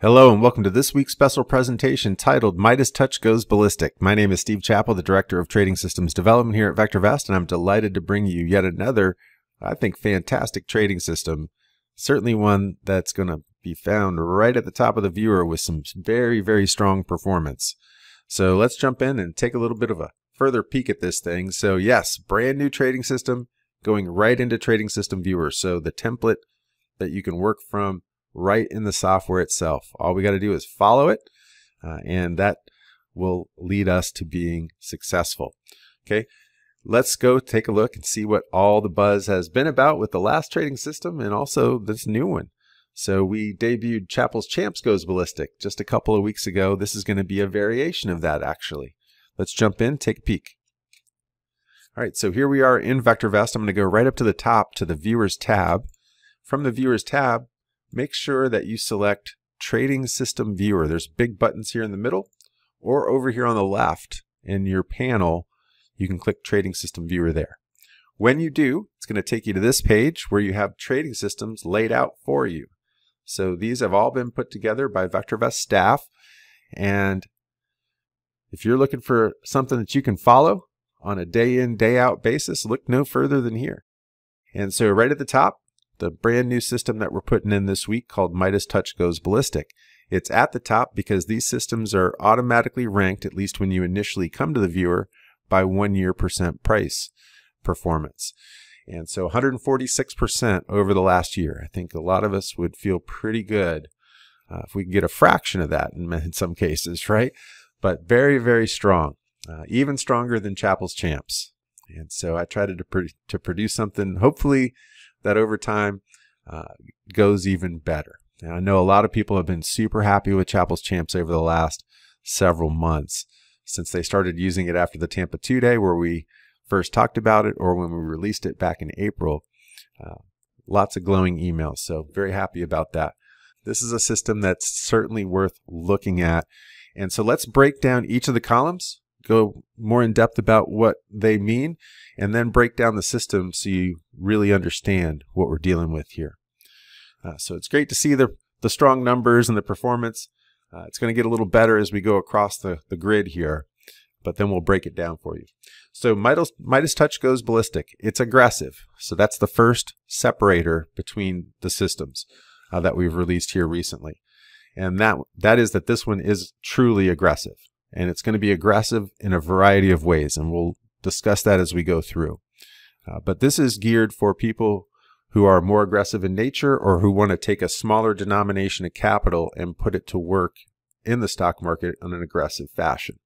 Hello and welcome to this week's special presentation titled Midas Touch Goes Ballistic. My name is Steve Chappell, the Director of Trading Systems Development here at VectorVest, and I'm delighted to bring you yet another, I think, fantastic trading system. Certainly one that's going to be found right at the top of the viewer with some very, very strong performance. So let's jump in and take a little bit of a further peek at this thing. So yes, brand new trading system going right into Trading System Viewer. So the template that you can work from right in the software itself. All we got to do is follow it, uh, and that will lead us to being successful. Okay, let's go take a look and see what all the buzz has been about with the last trading system and also this new one. So we debuted Chappell's Champs Goes Ballistic just a couple of weeks ago. This is going to be a variation of that actually. Let's jump in, take a peek. All right, so here we are in VectorVest. I'm going to go right up to the top to the Viewers tab. From the Viewers tab, make sure that you select Trading System Viewer. There's big buttons here in the middle or over here on the left in your panel, you can click Trading System Viewer there. When you do, it's going to take you to this page where you have trading systems laid out for you. So these have all been put together by VectorVest staff. And if you're looking for something that you can follow on a day in, day out basis, look no further than here. And so right at the top, the brand new system that we're putting in this week called Midas Touch Goes Ballistic. It's at the top because these systems are automatically ranked, at least when you initially come to the viewer, by one year percent price performance. And so 146% over the last year. I think a lot of us would feel pretty good uh, if we could get a fraction of that in, in some cases, right? But very, very strong, uh, even stronger than Chappell's Champs. And so I tried to, to produce something hopefully that over time uh, goes even better. And I know a lot of people have been super happy with Chappell's Champs over the last several months since they started using it after the Tampa 2 day where we first talked about it or when we released it back in April. Uh, lots of glowing emails, so very happy about that. This is a system that's certainly worth looking at. And so let's break down each of the columns, go more in depth about what they mean, and then break down the system so you really understand what we're dealing with here. Uh, so it's great to see the, the strong numbers and the performance. Uh, it's going to get a little better as we go across the, the grid here, but then we'll break it down for you. So Midas, Midas Touch goes ballistic. It's aggressive. So that's the first separator between the systems uh, that we've released here recently. And that, that is that this one is truly aggressive. And it's going to be aggressive in a variety of ways. And we'll discuss that as we go through. Uh, but this is geared for people who are more aggressive in nature or who want to take a smaller denomination of capital and put it to work in the stock market in an aggressive fashion.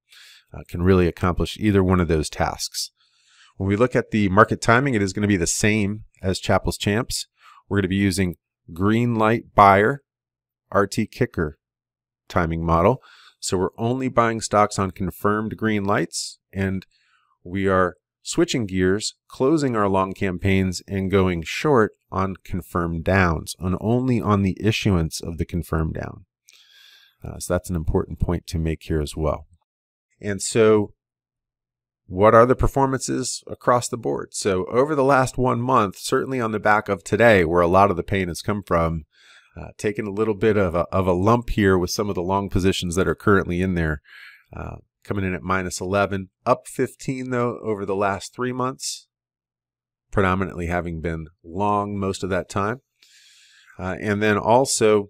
Uh, can really accomplish either one of those tasks. When we look at the market timing, it is going to be the same as Chappell's Champs. We're going to be using green light buyer RT kicker timing model. So we're only buying stocks on confirmed green lights and we are switching gears, closing our long campaigns, and going short on confirmed downs, and only on the issuance of the confirmed down. Uh, so that's an important point to make here as well. And so, what are the performances across the board? So, over the last one month, certainly on the back of today, where a lot of the pain has come from, uh, taking a little bit of a, of a lump here with some of the long positions that are currently in there. Uh, coming in at minus 11, up 15 though over the last three months, predominantly having been long most of that time. Uh, and then also,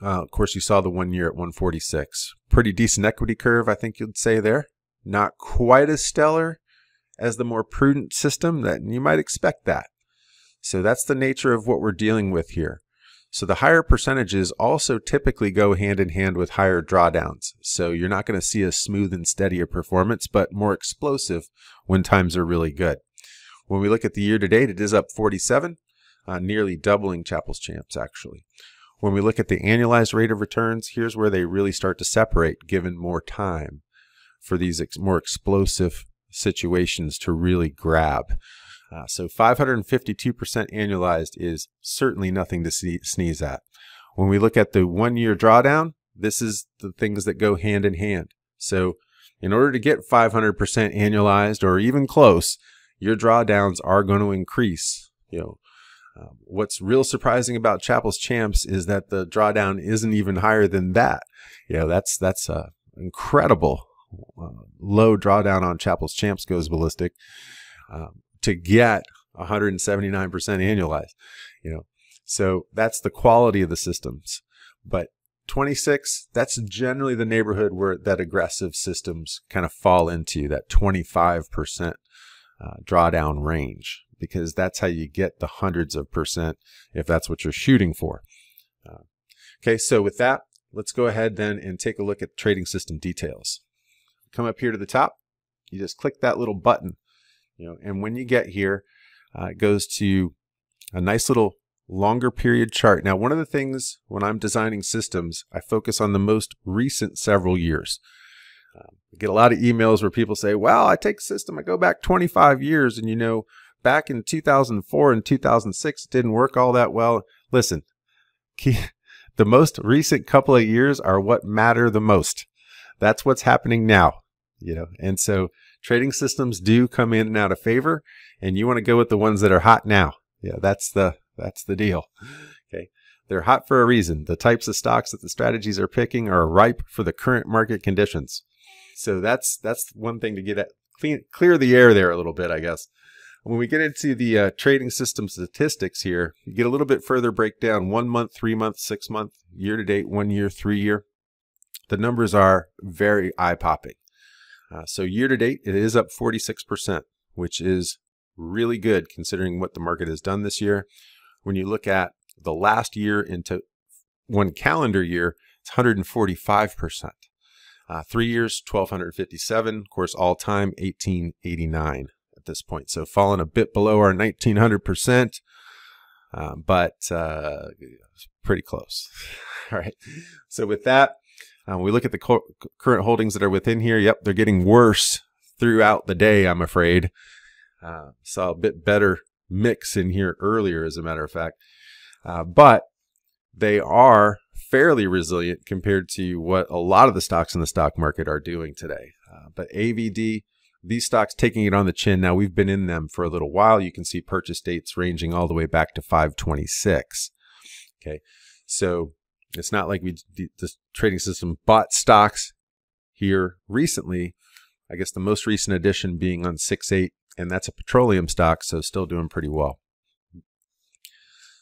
uh, of course, you saw the one year at 146. Pretty decent equity curve, I think you'd say there. Not quite as stellar as the more prudent system that you might expect that. So that's the nature of what we're dealing with here. So the higher percentages also typically go hand in hand with higher drawdowns. So you're not going to see a smooth and steadier performance, but more explosive when times are really good. When we look at the year to date, it is up 47, uh, nearly doubling Chappell's Champs actually. When we look at the annualized rate of returns, here's where they really start to separate given more time for these ex more explosive situations to really grab. Uh, so 552% annualized is certainly nothing to see, sneeze at. When we look at the one year drawdown, this is the things that go hand in hand. So in order to get 500% annualized or even close, your drawdowns are going to increase. You know, uh, what's real surprising about Chappell's Champs is that the drawdown isn't even higher than that. You know, that's that's a incredible uh, low drawdown on Chappell's Champs goes ballistic um, to get 179% annualized. You know, so that's the quality of the systems. But 26, that's generally the neighborhood where that aggressive systems kind of fall into that 25% uh, drawdown range because that's how you get the hundreds of percent if that's what you're shooting for. Uh, okay, so with that, let's go ahead then and take a look at trading system details. Come up here to the top, you just click that little button, you know, and when you get here, uh, it goes to a nice little longer period chart. Now, one of the things when I'm designing systems, I focus on the most recent several years. Um, I get a lot of emails where people say, well, I take a system, I go back 25 years, and you know, back in 2004 and 2006, it didn't work all that well. Listen, the most recent couple of years are what matter the most. That's what's happening now, you know, and so trading systems do come in and out of favor, and you want to go with the ones that are hot now. Yeah, that's the that's the deal. Okay. They're hot for a reason. The types of stocks that the strategies are picking are ripe for the current market conditions. So that's that's one thing to get at clean, clear the air there a little bit, I guess. When we get into the uh, trading system statistics here, you get a little bit further breakdown: one month, three month, six month, year to date, one year, three year. The numbers are very eye popping. Uh, so year to date, it is up 46%, which is really good considering what the market has done this year. When you look at the last year into one calendar year, it's 145%. Uh, three years, 1257. Of course, all time, 1889 at this point. So fallen a bit below our 1900%, uh, but uh, pretty close. all right. So with that, uh, we look at the co- current holdings that are within here. Yep, they're getting worse throughout the day, I'm afraid. Uh, saw a bit better mix in here earlier, as a matter of fact. Uh, but they are fairly resilient compared to what a lot of the stocks in the stock market are doing today. Uh, but AVD, these stocks taking it on the chin. Now we've been in them for a little while. You can see purchase dates ranging all the way back to 526. Okay. So it's not like we the, the trading system bought stocks here recently. I guess the most recent addition being on 6-8 and that's a petroleum stock, so still doing pretty well.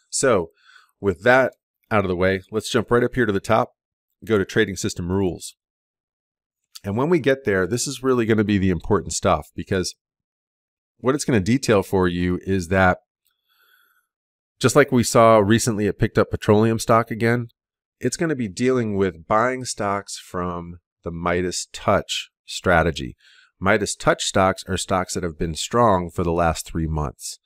So, with that out of the way, let's jump right up here to the top, go to trading system rules. And when we get there, this is really going to be the important stuff because what it's going to detail for you is that just like we saw recently, it picked up petroleum stock again. It's going to be dealing with buying stocks from the Midas Touch strategy. Midas touch stocks are stocks that have been strong for the last three months.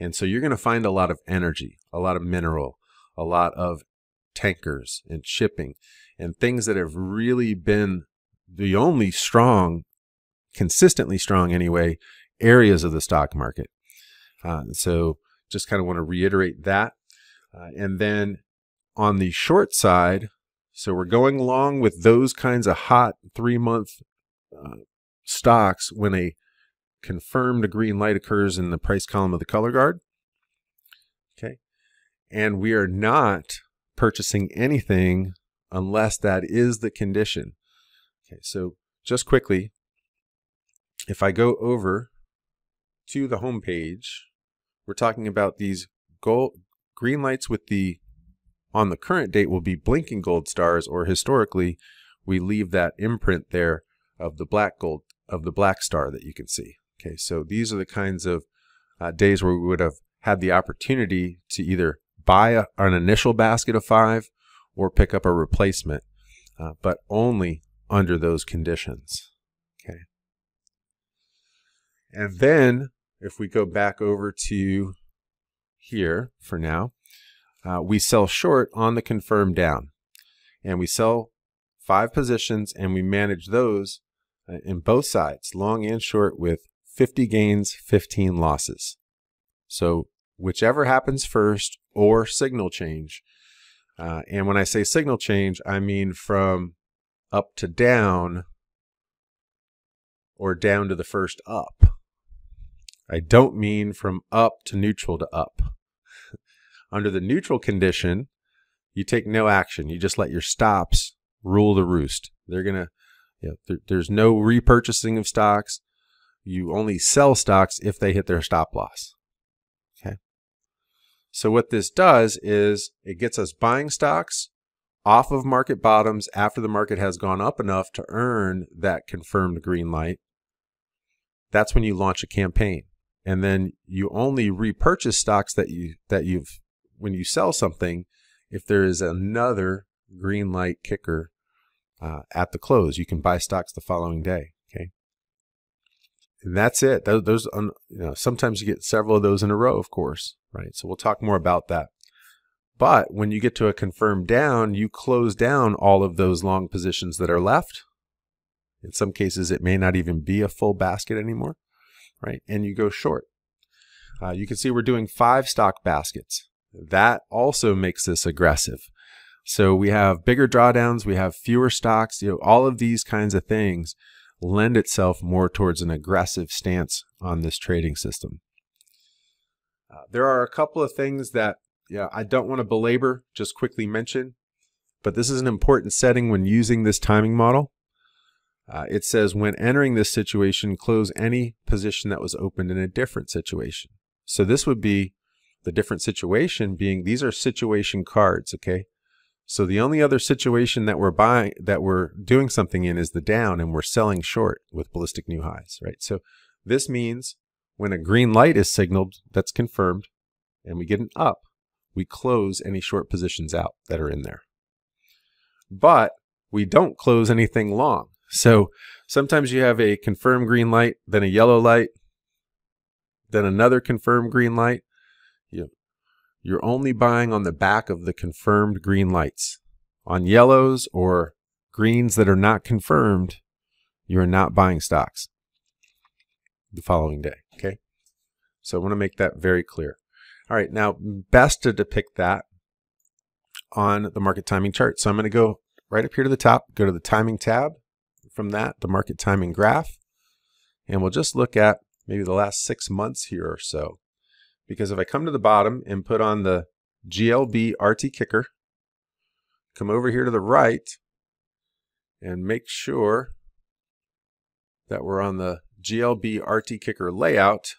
And so you're going to find a lot of energy, a lot of mineral, a lot of tankers and shipping and things that have really been the only strong, consistently strong anyway, areas of the stock market. Uh, so just kind of want to reiterate that. Uh, and then on the short side, so we're going along with those kinds of hot three month uh, stocks when a confirmed green light occurs in the price column of the color guard. Okay. And we are not purchasing anything unless that is the condition. Okay. So just quickly, if I go over to the home page, we're talking about these gold green lights with the on the current date will be blinking gold stars or historically we leave that imprint there of the black gold of the black star that you can see. Okay, so these are the kinds of uh, days where we would have had the opportunity to either buy a, an initial basket of five or pick up a replacement, uh, but only under those conditions. Okay. And then if we go back over to here for now, uh, we sell short on the confirmed down. And we sell five positions and we manage those uh, in both sides, long and short, with 50 gains, 15 losses. So whichever happens first or signal change. Uh, and when I say signal change, I mean from up to down or down to the first up. I don't mean from up to neutral to up. Under the neutral condition, you take no action. You just let your stops rule the roost. They're going to, you know, there, there's no repurchasing of stocks. You only sell stocks if they hit their stop loss. Okay. So what this does is it gets us buying stocks off of market bottoms after the market has gone up enough to earn that confirmed green light. That's when you launch a campaign. And then you only repurchase stocks that you that you've when you sell something if there is another green light kicker uh, at the close. You can buy stocks the following day. Okay. And that's it. Those, those you know, sometimes you get several of those in a row, of course, right? So we'll talk more about that. But when you get to a confirmed down, you close down all of those long positions that are left. In some cases, it may not even be a full basket anymore, right? And you go short. Uh, you can see we're doing five stock baskets. That also makes this aggressive. So we have bigger drawdowns, we have fewer stocks, you know, all of these kinds of things lend itself more towards an aggressive stance on this trading system. Uh, there are a couple of things that yeah, I don't want to belabor, just quickly mention, but this is an important setting when using this timing model. Uh, it says when entering this situation, close any position that was opened in a different situation. So this would be the different situation being these are situation cards, okay? So the only other situation that we're buying that we're doing something in is the down and we're selling short with ballistic new highs, right? So this means when a green light is signaled, that's confirmed, and we get an up, we close any short positions out that are in there. But we don't close anything long. So sometimes you have a confirmed green light, then a yellow light, then another confirmed green light. You, you're only buying on the back of the confirmed green lights. On yellows or greens that are not confirmed, you're not buying stocks the following day. Okay. So I want to make that very clear. All right. Now, best to depict that on the market timing chart. So I'm going to go right up here to the top, go to the timing tab. From that, the market timing graph. And we'll just look at maybe the last six months here or so. Because if I come to the bottom and put on the GLB RT kicker, come over here to the right and make sure that we're on the GLB RT kicker layout,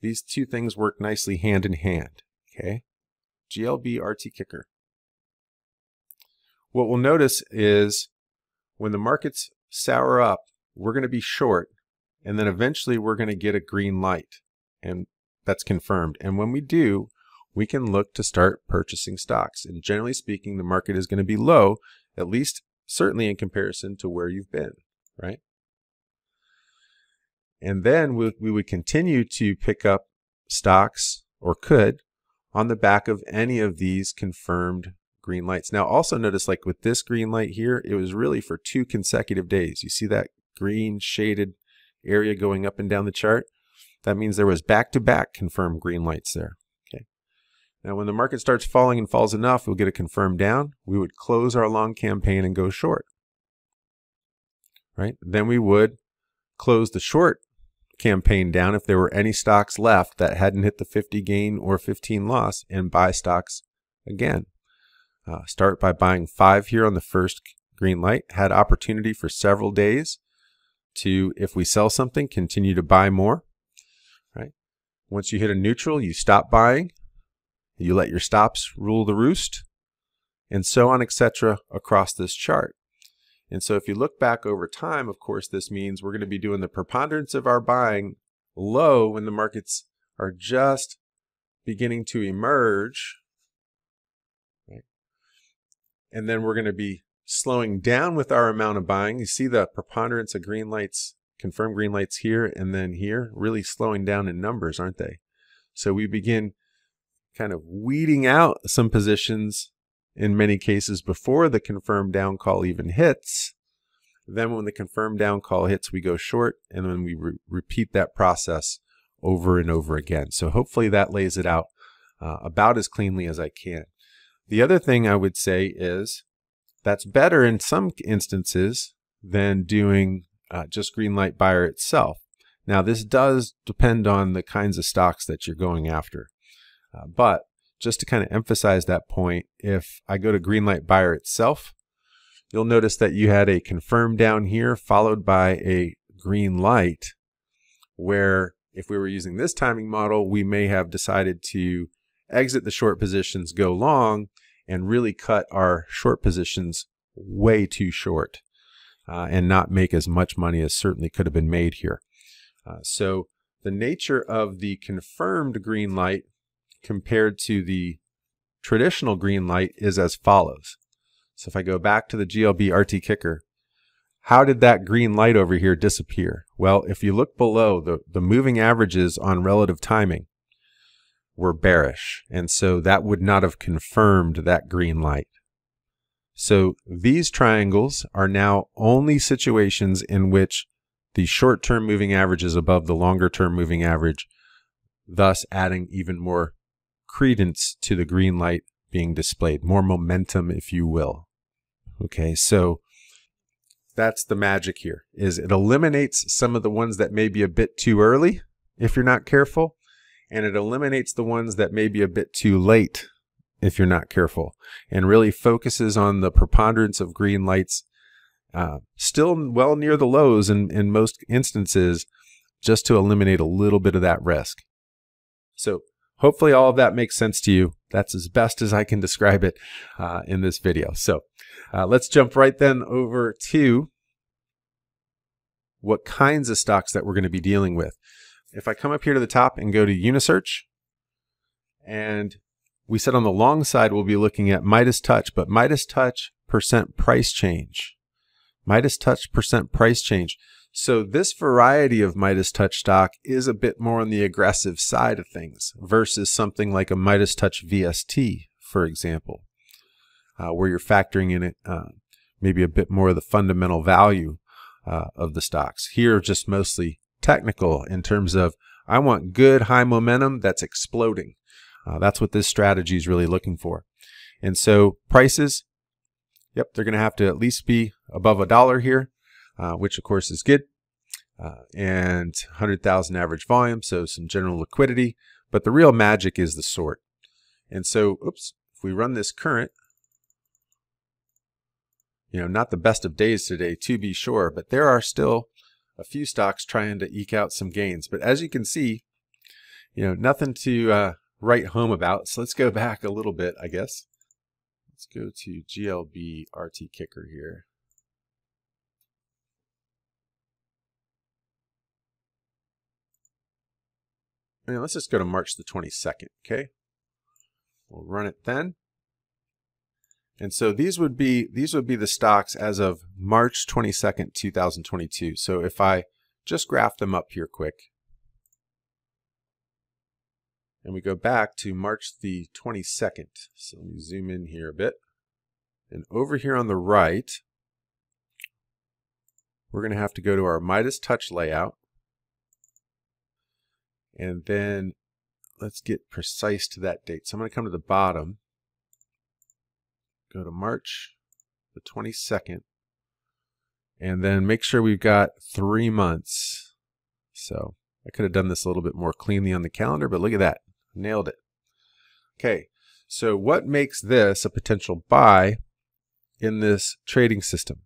these two things work nicely hand in hand. Okay. GLB RT kicker. What we'll notice is when the markets sour up, we're going to be short, and then eventually we're going to get a green light. And that's confirmed. And when we do, we can look to start purchasing stocks. And generally speaking, the market is going to be low, at least certainly in comparison to where you've been, right? And then we, we would continue to pick up stocks or could on the back of any of these confirmed green lights. Now also notice like with this green light here, it was really for two consecutive days. You see that green shaded area going up and down the chart? That means there was back-to-back confirmed green lights there. Okay. Now, when the market starts falling and falls enough, we'll get a confirmed down. We would close our long campaign and go short. Right? Then we would close the short campaign down if there were any stocks left that hadn't hit the 50 gain or 15 loss and buy stocks again. Uh, start by buying five here on the first green light. Had opportunity for several days to, if we sell something, continue to buy more. Once you hit a neutral, you stop buying. You let your stops rule the roost, and so on, etc., across this chart. And so if you look back over time, of course, this means we're going to be doing the preponderance of our buying low when the markets are just beginning to emerge. Right? And then we're going to be slowing down with our amount of buying. You see the preponderance of green lights confirm green lights here and then here, really slowing down in numbers, aren't they? So we begin kind of weeding out some positions in many cases before the confirmed down call even hits. Then when the confirmed down call hits, we go short and then we re repeat that process over and over again. So hopefully that lays it out uh, about as cleanly as I can. The other thing I would say is that's better in some instances than doing uh, just Greenlight Buyer itself. Now, this does depend on the kinds of stocks that you're going after. Uh, but just to kind of emphasize that point, if I go to Greenlight Buyer itself, you'll notice that you had a confirm down here followed by a green light where if we were using this timing model, we may have decided to exit the short positions, go long, and really cut our short positions way too short uh, and not make as much money as certainly could have been made here. Uh, so the nature of the confirmed green light compared to the traditional green light is as follows. So if I go back to the GLB RT kicker, how did that green light over here disappear? Well, if you look below, the, the moving averages on relative timing were bearish. And so that would not have confirmed that green light. So these triangles are now only situations in which the short-term moving average is above the longer-term moving average, thus adding even more credence to the green light being displayed, more momentum, if you will. Okay, so that's the magic here is it eliminates some of the ones that may be a bit too early if you're not careful and it eliminates the ones that may be a bit too late if you're not careful and really focuses on the preponderance of green lights uh, still well near the lows in, in most instances just to eliminate a little bit of that risk. So hopefully all of that makes sense to you. That's as best as i can describe it uh, in this video. So uh, let's jump right then over to what kinds of stocks that we're going to be dealing with. If I come up here to the top and go to Unisearch, and we said on the long side we'll be looking at Midas Touch, but Midas Touch percent price change. Midas Touch percent price change. So this variety of Midas Touch stock is a bit more on the aggressive side of things versus something like a Midas Touch VST, for example uh, where you're factoring in it uh, maybe a bit more of the fundamental value uh, of the stocks. Here, just mostly technical in terms of I want good high momentum that's exploding. Uh, that's what this strategy is really looking for. And so prices, yep, they're going to have to at least be above a dollar here, uh, which of course is good. Uh, and 100,000 average volume, so some general liquidity. But the real magic is the sort. And so, oops, if we run this current, you know, not the best of days today, to be sure, but there are still a few stocks trying to eke out some gains. But as you can see, you know, nothing to uh, write home about. So let's go back a little bit, I guess. Let's go to GLB RT Kicker here. And let's just go to March the 22nd, okay? We'll run it then. And so these would be these would be the stocks as of March 22nd, 2022. So if I just graph them up here quick, and we go back to March the 22nd. So let me zoom in here a bit. And over here on the right, we're going to have to go to our Midas Touch layout. And then let's get precise to that date. So I'm going to come to the bottom go to March the 22nd, and then make sure we've got three months. So I could have done this a little bit more cleanly on the calendar, but look at that. Nailed it. Okay, so what makes this a potential buy in this trading system?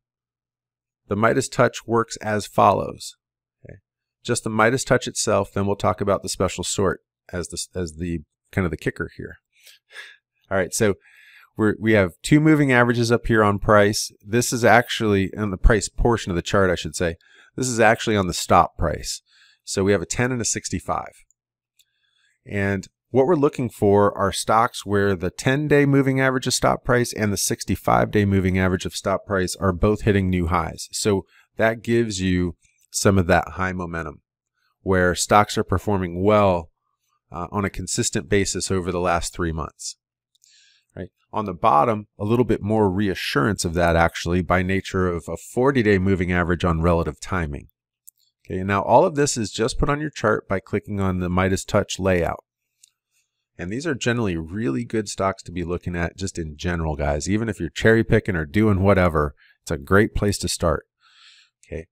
The Midas Touch works as follows. Okay. Just the Midas Touch itself, then we'll talk about the special sort as the, as the kind of the kicker here. All right, so we're, we have two moving averages up here on price. This is actually on the price portion of the chart, I should say. This is actually on the stop price. So we have a 10 and a 65. And what we're looking for are stocks where the 10 day moving average of stop price and the 65 day moving average of stop price are both hitting new highs. So that gives you some of that high momentum where stocks are performing well uh, on a consistent basis over the last three months. Right. On the bottom, a little bit more reassurance of that actually by nature of a 40 day moving average on relative timing. Okay, now all of this is just put on your chart by clicking on the Midas Touch layout. And these are generally really good stocks to be looking at just in general, guys. Even if you're cherry picking or doing whatever, it's a great place to start. Okay.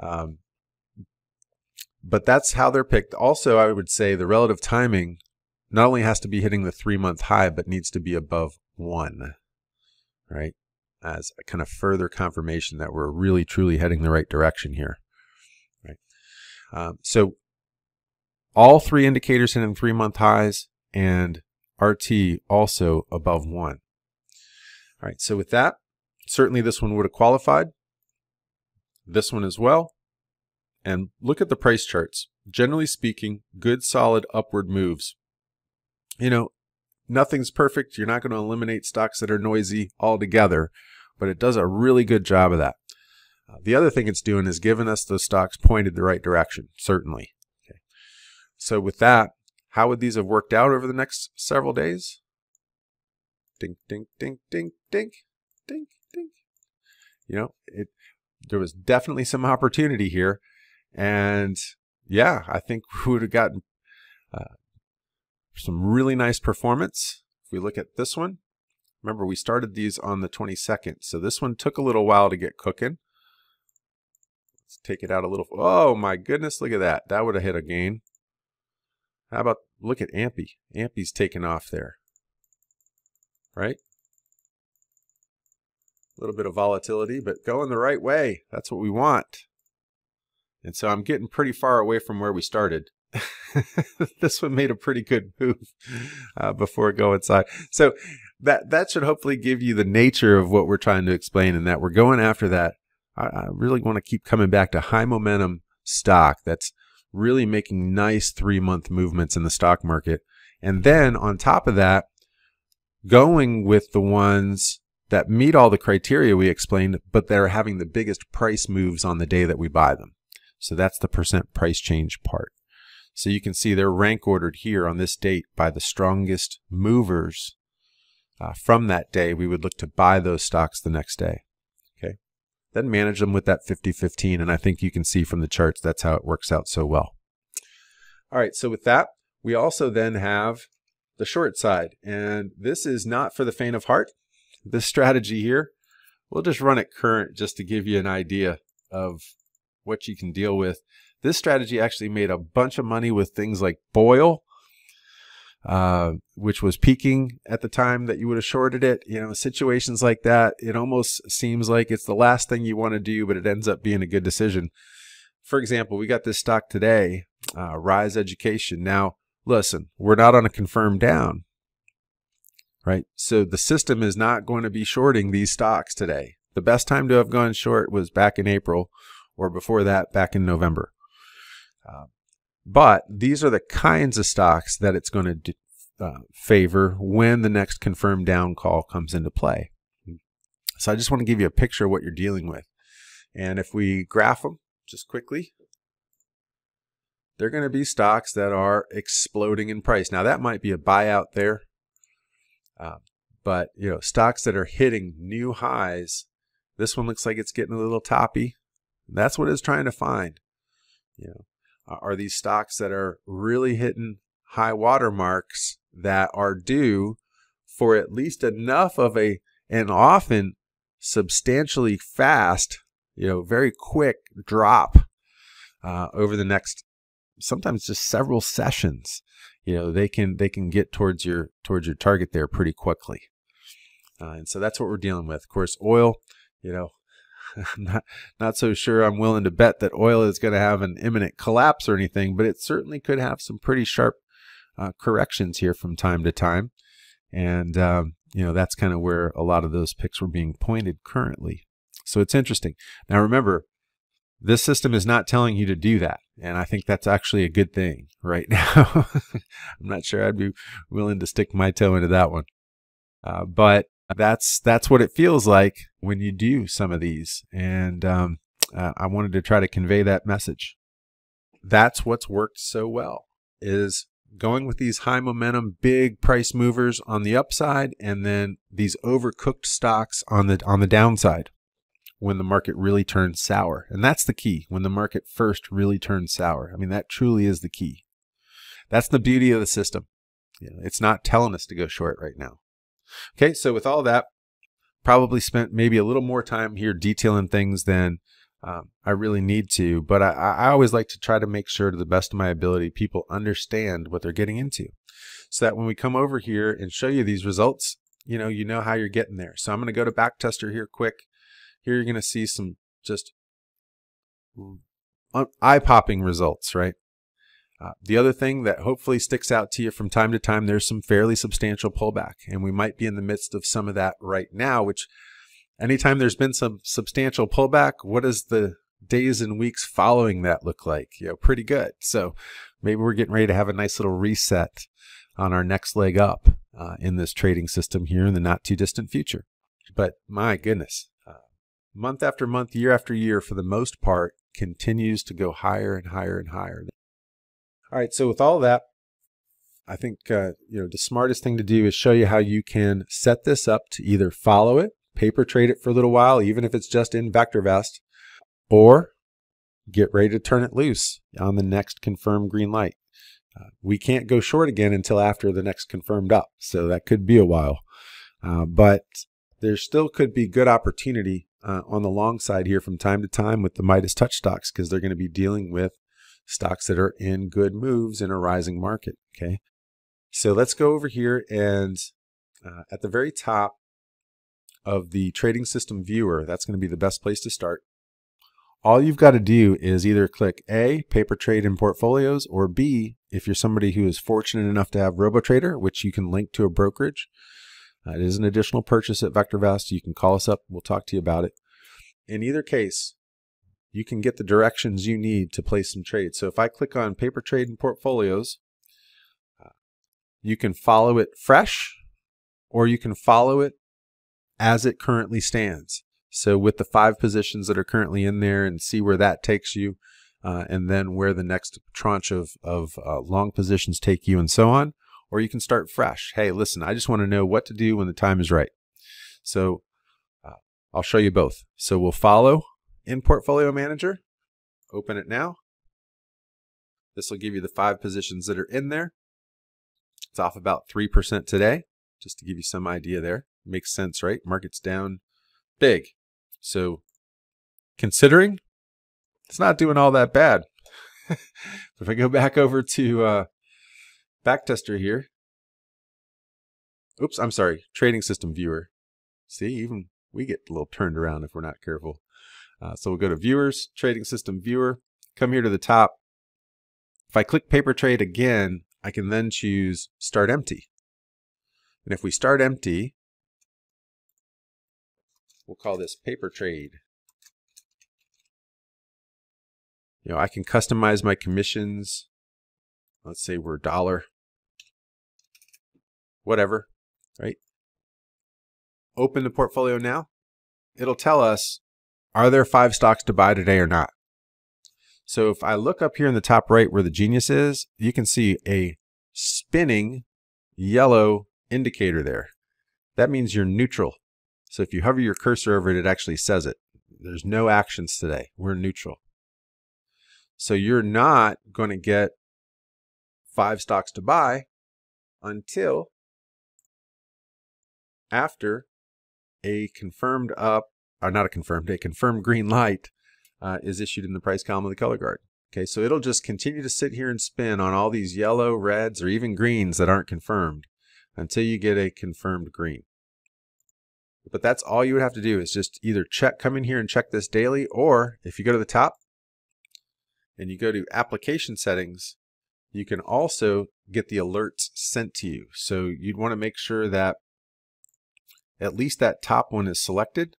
Um, but that's how they're picked. Also, I would say the relative timing not only has to be hitting the three month high, but needs to be above one, right? As a kind of further confirmation that we're really truly heading the right direction here? Um, so all three indicators hitting three month highs and RT also above one. All right, so with that, certainly this one would have qualified. This one as well. And look at the price charts. Generally speaking, good solid upward moves. You know, nothing's perfect. You're not going to eliminate stocks that are noisy altogether, but it does a really good job of that. Uh, the other thing it's doing is giving us those stocks pointed the right direction, certainly. Okay. So with that, how would these have worked out over the next several days? Dink, dink, dink, dink, dink, dink, dink. You know, it there was definitely some opportunity here. And yeah, I think we would have gotten uh, some really nice performance. If we look at this one, remember we started these on the 22nd. So this one took a little while to get cooking. Let's take it out a little. Oh my goodness, look at that. That would have hit a gain. How about, look at Ampy. Ampy's taken off there. Right? A little bit of volatility, but going the right way. That's what we want. And so I'm getting pretty far away from where we started. this one made a pretty good move uh, before going inside. So that that should hopefully give you the nature of what we're trying to explain, and that we're going after that. I, I really want to keep coming back to high momentum stock that's really making nice three month movements in the stock market, and then on top of that, going with the ones that meet all the criteria we explained, but that are having the biggest price moves on the day that we buy them. So that's the percent price change part. So you can see they're rank ordered here on this date by the strongest movers. Uh, from that day, we would look to buy those stocks the next day. Then manage them with that 50 15. And I think you can see from the charts that's how it works out so well. All right. So with that, we also then have the short side. And this is not for the faint of heart. This strategy here, we'll just run it current just to give you an idea of what you can deal with. This strategy actually made a bunch of money with things like BOIL, uh, which was peaking at the time that you would have shorted it. You know, situations like that, it almost seems like it's the last thing you want to do, but it ends up being a good decision. For example, we got this stock today, uh, Rise Education. Now, listen, we're not on a confirmed down, right? So the system is not going to be shorting these stocks today. The best time to have gone short was back in April or before that back in November. Uh, but these are the kinds of stocks that it's going to uh, favor when the next confirmed down call comes into play. So I just want to give you a picture of what you're dealing with. And if we graph them just quickly, they're going to be stocks that are exploding in price. Now that might be a buyout there, uh, but you know stocks that are hitting new highs. This one looks like it's getting a little toppy. That's what it's trying to find. You know, are these stocks that are really hitting high water marks that are due for at least enough of a and often substantially fast, you know, very quick drop uh, over the next sometimes just several sessions. You know, they can they can get towards your towards your target there pretty quickly. Uh, and so that's what we're dealing with. Of course, oil, you know, not not so sure I'm willing to bet that oil is going to have an imminent collapse or anything, but it certainly could have some pretty sharp uh, corrections here from time to time. And um, you know that's kind of where a lot of those picks were being pointed currently. So it's interesting. Now remember, this system is not telling you to do that, and I think that's actually a good thing right now. I'm not sure I'd be willing to stick my toe into that one, uh, but that's that's what it feels like when you do some of these, and um, uh, I wanted to try to convey that message. That's what's worked so well is going with these high momentum, big price movers on the upside, and then these overcooked stocks on the on the downside when the market really turns sour. And that's the key. When the market first really turns sour. I mean, that truly is the key. That's the beauty of the system. You know, it's not telling us to go short right now. Okay, so with all that, probably spent maybe a little more time here detailing things than Um, I really need to, but I, I always like to try to make sure to the best of my ability people understand what they're getting into so that when we come over here and show you these results, you know, you know how you're getting there. So I'm going to go to backtester here quick. Here you're going to see some just eye-popping results, right? Uh, the other thing that hopefully sticks out to you from time to time, there's some fairly substantial pullback, and we might be in the midst of some of that right now. Which, anytime there's been some substantial pullback, what does the days and weeks following that look like? You know, pretty good. So maybe we're getting ready to have a nice little reset on our next leg up uh, in this trading system here in the not too distant future. But my goodness, uh, month after month, year after year, for the most part, continues to go higher and higher and higher. All right, so with all that, I think uh, you know the smartest thing to do is show you how you can set this up to either follow it, paper trade it for a little while, even if it's just in VectorVest, or get ready to turn it loose on the next confirmed green light. Uh, we can't go short again until after the next confirmed up, so that could be a while. Uh, but there still could be good opportunity uh, on the long side here from time to time with the Midas touch stocks because they're going to be dealing with stocks that are in good moves in a rising market. Okay. So let's go over here and uh, at the very top of the trading system viewer, that's going to be the best place to start. All you've got to do is either click A, paper trade in portfolios, or B, if you're somebody who is fortunate enough to have RoboTrader, which you can link to a brokerage. Uh, it is an additional purchase at VectorVest. You can call us up. We'll talk to you about it. In either case, you can get the directions you need to place some trades. So if I click on paper trade and portfolios, uh, you can follow it fresh or you can follow it as it currently stands. So with the five positions that are currently in there and see where that takes you, uh, and then where the next tranche of, of uh, long positions take you and so on. Or you can start fresh. Hey, listen, I just want to know what to do when the time is right. So uh, I'll show you both. So we'll follow in Portfolio Manager. Open it now. This will give you the five positions that are in there. It's off about 3% today, just to give you some idea there. Makes sense, right? Market's down big. So considering, it's not doing all that bad. if I go back over to uh, backtester here, oops, I'm sorry, trading system viewer. See, even we get a little turned around if we're not careful. Uh, so we'll go to viewers, trading system viewer, come here to the top. If I click paper trade again, I can then choose start empty. And if we start empty, we'll call this paper trade. You know, I can customize my commissions. Let's say we're dollar, whatever, right? Open the portfolio now. It'll tell us are there five stocks to buy today or not? So if I look up here in the top right where the genius is, you can see a spinning yellow indicator there. That means you're neutral. So if you hover your cursor over it, it actually says it. There's no actions today. We're neutral. So you're not going to get five stocks to buy until after a confirmed up or not a confirmed, a confirmed green light uh, is issued in the price column of the color guard. Okay, so it'll just continue to sit here and spin on all these yellow, reds, or even greens that aren't confirmed until you get a confirmed green. But that's all you would have to do is just either check, come in here and check this daily, or if you go to the top and you go to application settings, you can also get the alerts sent to you. So you'd want to make sure that at least that top one is selected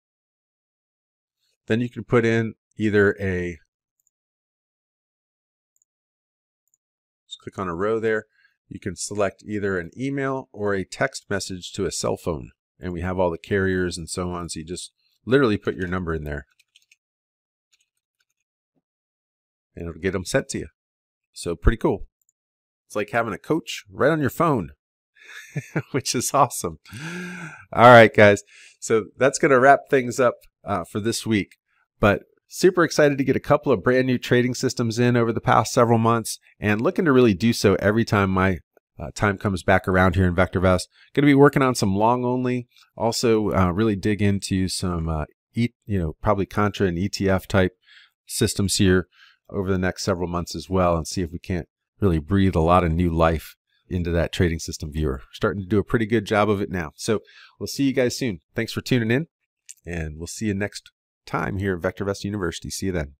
then you can put in either a, just click on a row there. You can select either an email or a text message to a cell phone. And we have all the carriers and so on. So you just literally put your number in there. And it'll get them sent to you. So pretty cool. It's like having a coach right on your phone, which is awesome. All right, guys. So that's going to wrap things up uh, for this week. But super excited to get a couple of brand new trading systems in over the past several months and looking to really do so every time my uh, time comes back around here in VectorVest. Going to be working on some long only, also uh, really dig into some, uh, e you know, probably Contra and ETF type systems here over the next several months as well and see if we can't really breathe a lot of new life into that trading system viewer. Starting to do a pretty good job of it now. So we'll see you guys soon. Thanks for tuning in, and we'll see you next time here at VectorVest University. See you then.